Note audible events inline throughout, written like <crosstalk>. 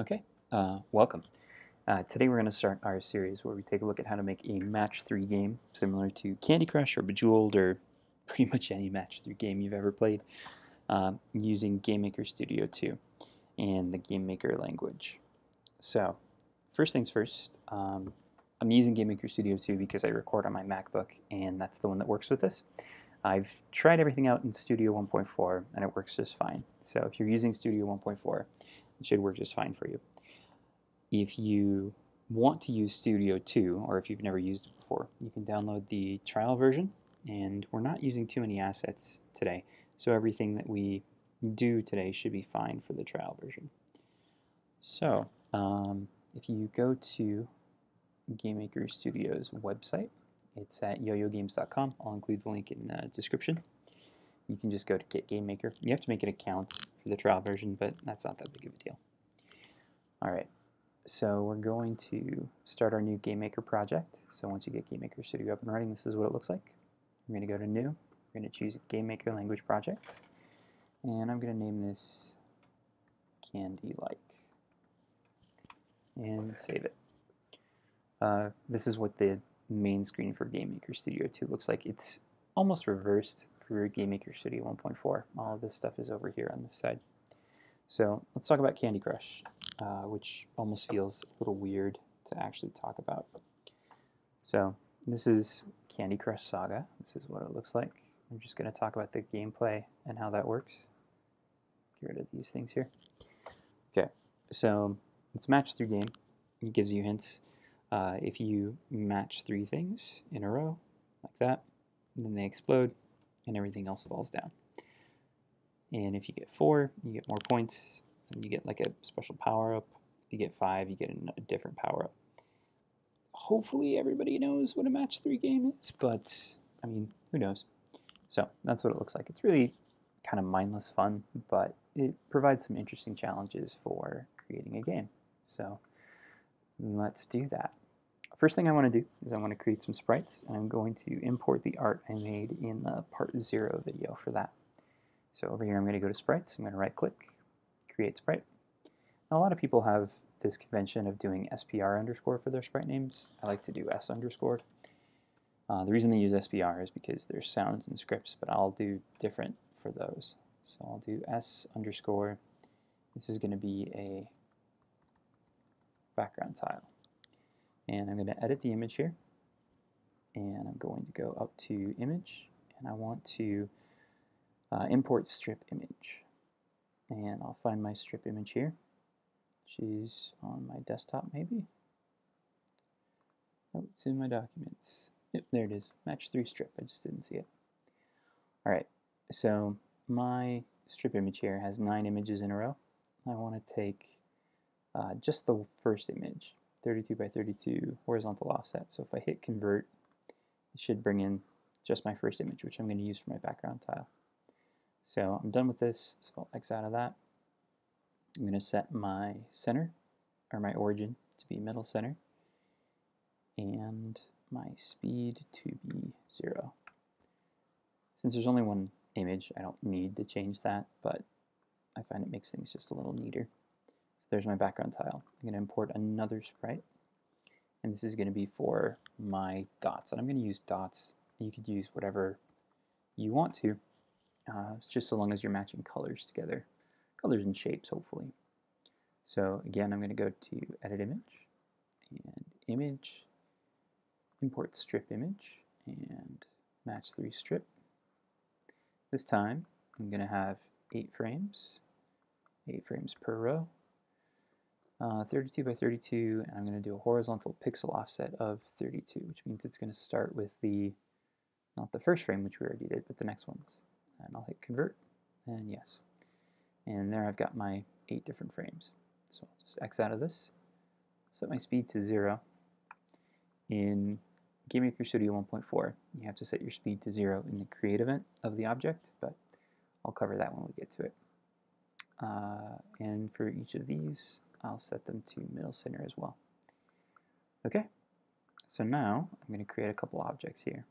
Okay, uh, welcome. Uh, today we're going to start our series where we take a look at how to make a match 3 game similar to Candy Crush or Bejeweled or <laughs> pretty much any match 3 game you've ever played uh, using GameMaker Studio 2 and the GameMaker language. So, first things first, um, I'm using GameMaker Studio 2 because I record on my MacBook and that's the one that works with this. I've tried everything out in Studio 1.4 and it works just fine. So if you're using Studio 1.4, it should work just fine for you. If you want to use Studio 2, or if you've never used it before, you can download the trial version, and we're not using too many assets today, so everything that we do today should be fine for the trial version. So, um, if you go to GameMaker Studio's website, it's at yoyogames.com. I'll include the link in the description. You can just go to Get GameMaker. You have to make an account for the trial version, but that's not that big of a deal. All right, so we're going to start our new GameMaker project. So once you get GameMaker Studio up and running, this is what it looks like. I'm going to go to New. We're going to choose GameMaker Language Project. And I'm going to name this Candy Like. And save it. Uh, this is what the main screen for GameMaker Studio 2 looks like. It's almost reversed for GameMaker Studio 1.4. All of this stuff is over here on this side. So let's talk about Candy Crush, uh, which almost feels a little weird to actually talk about. So this is Candy Crush Saga. This is what it looks like. I'm just going to talk about the gameplay and how that works. Get rid of these things here. Okay, so it's match three game. It gives you hints. Uh, if you match three things in a row, like that, then they explode and everything else falls down. And if you get four, you get more points, and you get like a special power up. If you get five, you get a different power up. Hopefully, everybody knows what a match three game is, but I mean, who knows? So that's what it looks like. It's really kind of mindless fun, but it provides some interesting challenges for creating a game. So let's do that. First thing I want to do is I want to create some sprites, and I'm going to import the art I made in the part zero video for that. So over here I'm going to go to sprites, I'm going to right click, create sprite. Now a lot of people have this convention of doing SPR underscore for their sprite names. I like to do S underscore. Uh, the reason they use SPR is because there's sounds and scripts, but I'll do different for those. So I'll do S underscore. This is going to be a background tile. And I'm going to edit the image here. And I'm going to go up to image. And I want to uh, import strip image. And I'll find my strip image here. She's on my desktop maybe. Oh, it's in my documents. Yep, there it is. Match 3 strip. I just didn't see it. Alright, so my strip image here has nine images in a row. I want to take uh, just the first image. 32 by 32 horizontal offset. So if I hit convert, it should bring in just my first image, which I'm going to use for my background tile. So I'm done with this, so I'll X out of that. I'm going to set my center, or my origin, to be middle center, and my speed to be zero. Since there's only one image, I don't need to change that, but I find it makes things just a little neater there's my background tile. I'm going to import another sprite. And this is going to be for my dots. And I'm going to use dots. You could use whatever you want to. Uh, just so long as you're matching colors together. Colors and shapes, hopefully. So again, I'm going to go to Edit Image, and Image, Import Strip Image, and Match 3 Strip. This time, I'm going to have 8 frames, 8 frames per row, uh, 32 by 32, and I'm going to do a horizontal pixel offset of 32, which means it's going to start with the, not the first frame, which we already did, but the next ones. And I'll hit convert, and yes. And there I've got my eight different frames. So I'll just X out of this, set my speed to zero. In GameMaker Studio 1.4, you have to set your speed to zero in the create event of the object, but I'll cover that when we get to it. Uh, and for each of these, I'll set them to middle center as well. Okay, so now I'm going to create a couple objects here.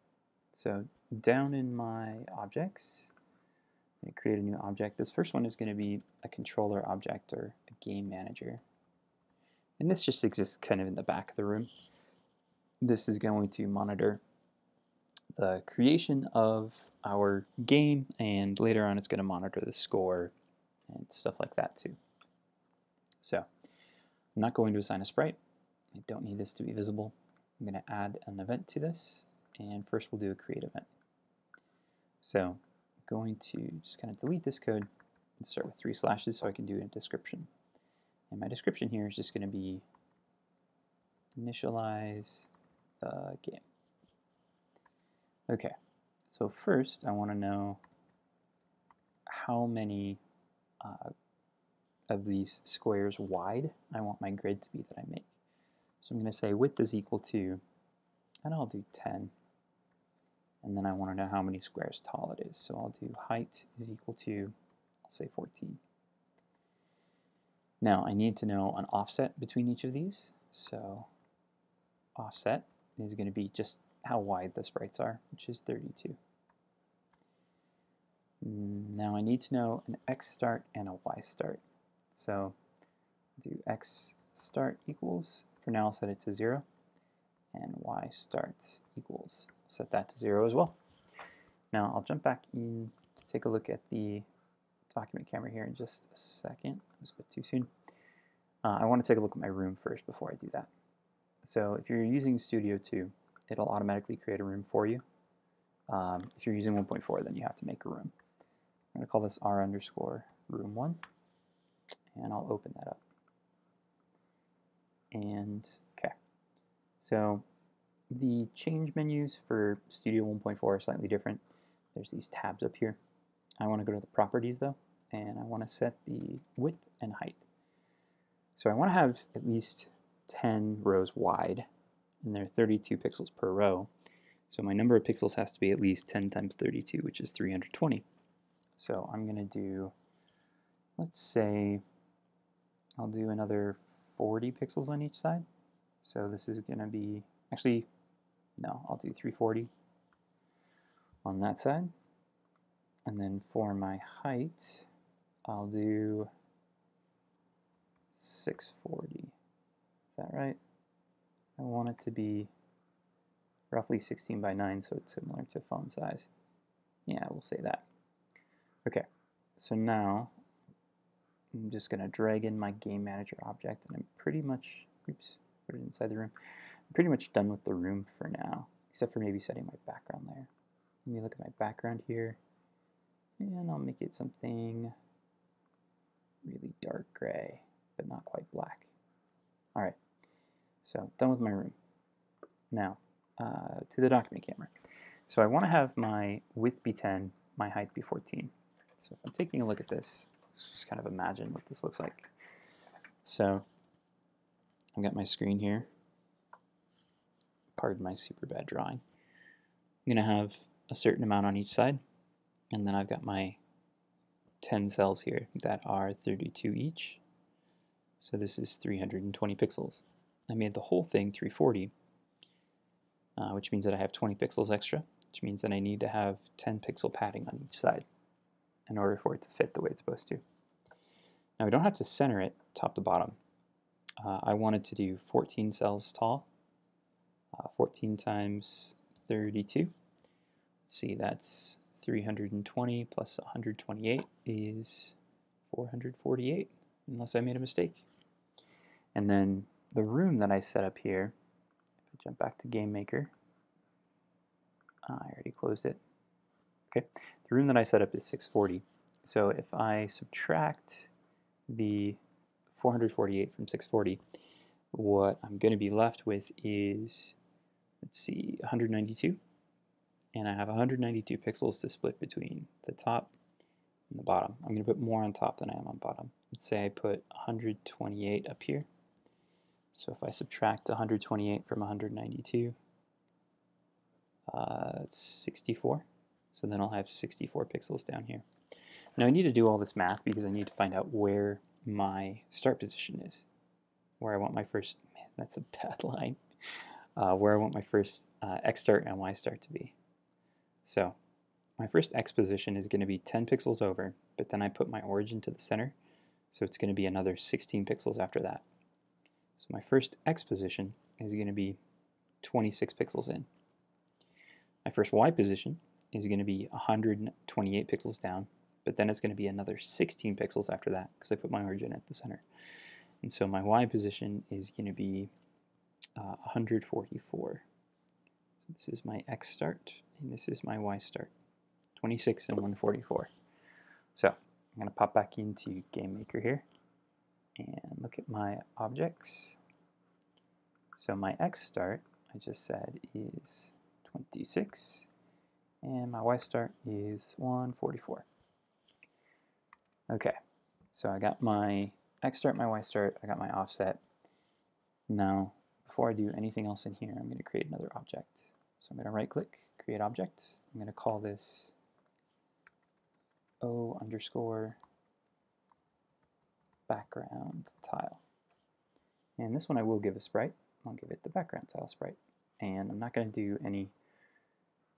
So down in my objects, I'm going to create a new object. This first one is going to be a controller object or a game manager. And this just exists kind of in the back of the room. This is going to monitor the creation of our game and later on it's going to monitor the score and stuff like that too. So I'm not going to assign a sprite. I don't need this to be visible. I'm going to add an event to this and first we'll do a create event. So I'm going to just kind of delete this code and start with three slashes so I can do a description. And my description here is just going to be initialize the game. Okay, so first I want to know how many uh, of these squares wide I want my grid to be that I make. So I'm going to say width is equal to, and I'll do 10, and then I want to know how many squares tall it is. So I'll do height is equal to, I'll say 14. Now I need to know an offset between each of these. So offset is going to be just how wide the sprites are, which is 32. Now I need to know an x start and a y start. So do x start equals, for now I'll set it to 0, and y start equals, set that to 0 as well. Now I'll jump back in to take a look at the document camera here in just a second. It was a bit too soon. Uh, I want to take a look at my room first before I do that. So if you're using Studio 2, it'll automatically create a room for you. Um, if you're using 1.4, then you have to make a room. I'm going to call this r underscore room 1, and I'll open that up. And, okay. So the change menus for Studio 1.4 are slightly different. There's these tabs up here. I want to go to the properties though, and I want to set the width and height. So I want to have at least 10 rows wide, and they're 32 pixels per row. So my number of pixels has to be at least 10 times 32, which is 320. So I'm going to do, let's say, I'll do another 40 pixels on each side. So this is going to be, actually, no, I'll do 340 on that side. And then for my height, I'll do 640. Is that right? I want it to be roughly 16 by 9, so it's similar to phone size. Yeah, we'll say that. Okay, so now I'm just going to drag in my game manager object, and I'm pretty much, oops, put it inside the room. I'm pretty much done with the room for now, except for maybe setting my background there. Let me look at my background here, and I'll make it something really dark gray, but not quite black. All right, so done with my room. Now, uh, to the document camera. So I want to have my width be 10, my height be 14. So if I'm taking a look at this, let's just kind of imagine what this looks like. So I've got my screen here. Pardon my super bad drawing. I'm going to have a certain amount on each side, and then I've got my 10 cells here that are 32 each. So this is 320 pixels. I made the whole thing 340, uh, which means that I have 20 pixels extra, which means that I need to have 10 pixel padding on each side in order for it to fit the way it's supposed to. Now we don't have to center it top to bottom. Uh, I wanted to do 14 cells tall, uh, 14 times 32. Let's see, that's 320 plus 128 is 448, unless I made a mistake. And then the room that I set up here, if I jump back to GameMaker, I already closed it. Okay, the room that I set up is 640. So if I subtract the 448 from 640, what I'm going to be left with is, let's see, 192. And I have 192 pixels to split between the top and the bottom. I'm going to put more on top than I am on bottom. Let's say I put 128 up here. So if I subtract 128 from 192, uh, it's 64. So then I'll have 64 pixels down here. Now I need to do all this math because I need to find out where my start position is. Where I want my first, man, that's a <laughs> bad line. Uh, where I want my first uh, X start and Y start to be. So my first x position is going to be 10 pixels over, but then I put my origin to the center, so it's going to be another 16 pixels after that. So my first x position is going to be 26 pixels in. My first y position is going to be 128 pixels down, but then it's going to be another 16 pixels after that because I put my origin at the center. And so my y position is going to be uh, 144. So this is my x start, and this is my y start, 26 and 144. So I'm going to pop back into GameMaker here and look at my objects. So my x start, I just said, is 26, and my y start is 144. Okay, so I got my X start, my Y start, I got my offset. Now, before I do anything else in here, I'm going to create another object. So I'm going to right click, create object. I'm going to call this O underscore background tile. And this one I will give a sprite. I'll give it the background tile sprite. And I'm not going to do any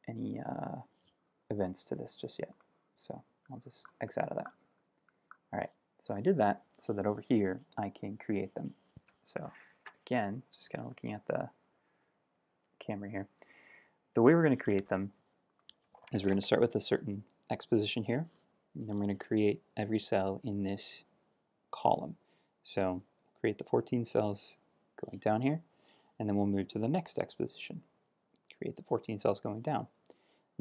any uh, events to this just yet. So I'll just X out of that. Alright, so I did that so that over here I can create them. So again, just kind of looking at the camera here. The way we're going to create them is we're going to start with a certain X position here, and then we're going to create every cell in this column. So create the 14 cells going down here, and then we'll move to the next X position. Create the 14 cells going down.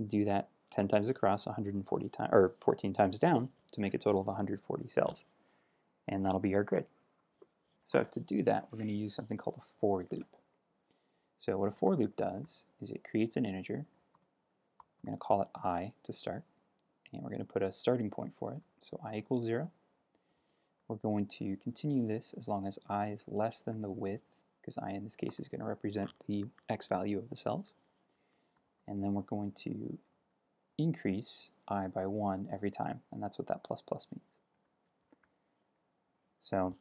Do that 10 times across, 140 times, or 14 times down to make a total of 140 cells. And that'll be our grid. So to do that, we're going to use something called a for loop. So what a for loop does is it creates an integer. I'm going to call it i to start. And we're going to put a starting point for it. So i equals 0. We're going to continue this as long as i is less than the width, because i in this case is going to represent the x value of the cells. And then we're going to increase i by 1 every time, and that's what that plus plus means. So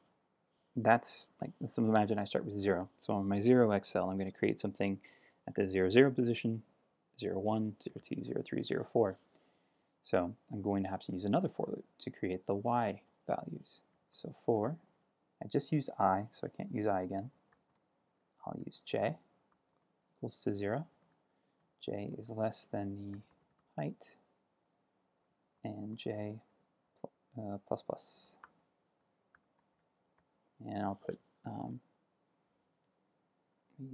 that's like, let's imagine I start with 0. So on my 0x cell, I'm going to create something at the 0, 0 position, 0, 1, 0, 2, 0, 3, 0, 4. So I'm going to have to use another for loop to create the y values. So for, I just used i, so I can't use i again. I'll use j equals to 0. J is less than the height and j uh, plus plus. And I'll put, um,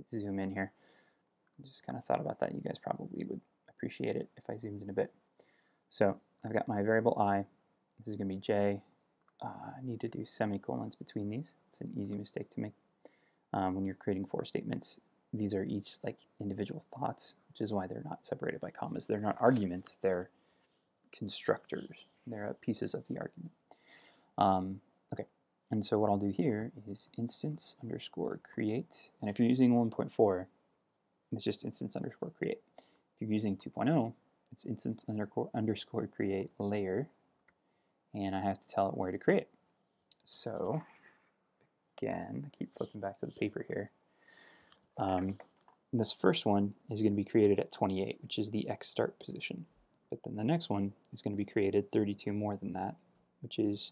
zoom in here. Just kind of thought about that. You guys probably would appreciate it if I zoomed in a bit. So I've got my variable i. This is going to be j. Uh, I need to do semicolons between these. It's an easy mistake to make um, when you're creating for statements. These are each like individual thoughts, which is why they're not separated by commas. They're not arguments. They're constructors. They're pieces of the argument. Um, okay, and so what I'll do here is instance underscore create. And if you're using 1.4, it's just instance underscore create. If you're using 2.0, it's instance underscore, underscore create layer. And I have to tell it where to create. So again, I keep flipping back to the paper here. Um, this first one is going to be created at 28, which is the X start position. But then the next one is going to be created 32 more than that, which is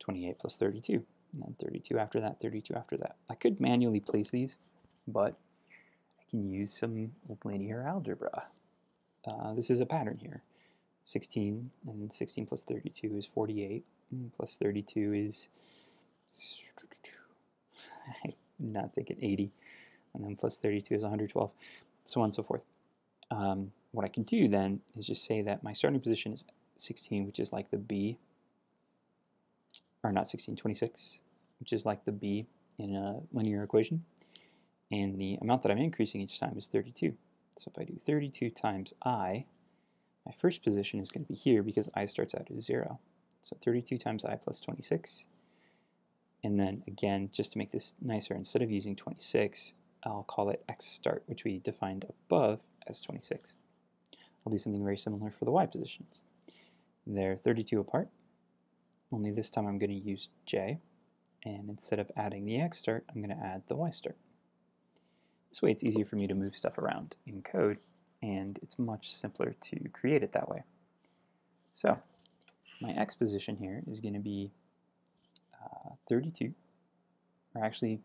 28 plus 32. And then 32 after that, 32 after that. I could manually place these, but I can use some linear algebra. Uh, this is a pattern here. 16 and 16 plus 32 is 48, and plus 32 is, I'm <laughs> not thinking 80, and then plus 32 is 112, so on and so forth. Um, what I can do then is just say that my starting position is 16, which is like the B, or not 16, 26, which is like the B in a linear equation. And the amount that I'm increasing each time is 32. So if I do 32 times I, my first position is going to be here because I starts out at 0. So 32 times I plus 26. And then again, just to make this nicer, instead of using 26, I'll call it x start, which we defined above as 26. I'll do something very similar for the y positions. They're 32 apart, only this time I'm going to use j, and instead of adding the x start, I'm going to add the y start. This way it's easier for me to move stuff around in code, and it's much simpler to create it that way. So my x position here is going to be uh, 32, or actually,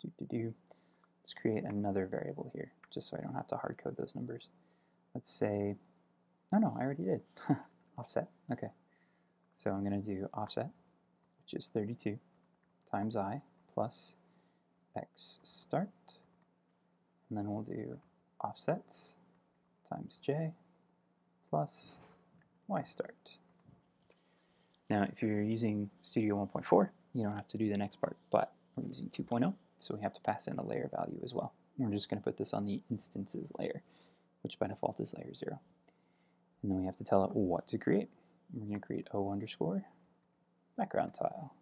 do, do, do, let's create another variable here, just so I don't have to hard code those numbers. Let's say, no, no, I already did. <laughs> offset, okay. So I'm going to do offset, which is 32 times i plus x start, and then we'll do offset times j plus y start. Now, if you're using Studio 1.4, you don't have to do the next part, but we're using 2.0, so we have to pass in a layer value as well. We're just going to put this on the instances layer, which by default is layer 0. And then we have to tell it what to create. We're going to create O underscore background tile.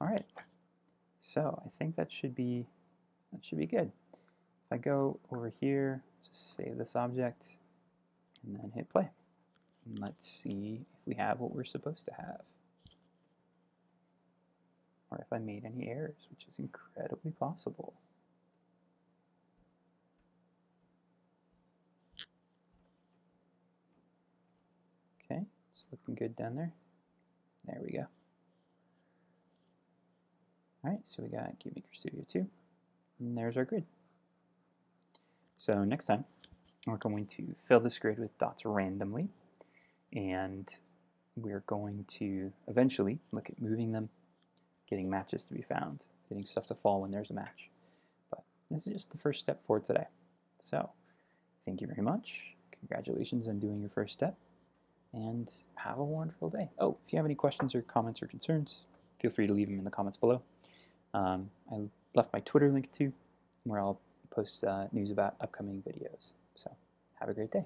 All right, so I think that should be that should be good. If I go over here, just save this object, and then hit play. And let's see if we have what we're supposed to have. Or if I made any errors, which is incredibly possible. Okay, it's looking good down there. There we go. Alright, so we got GameMaker Studio 2, and there's our grid. So next time, we're going to fill this grid with dots randomly, and we're going to eventually look at moving them, getting matches to be found, getting stuff to fall when there's a match. But this is just the first step for today. So, thank you very much. Congratulations on doing your first step, and have a wonderful day. Oh, if you have any questions or comments or concerns, feel free to leave them in the comments below. Um, I left my Twitter link too, where I'll post uh, news about upcoming videos. So have a great day.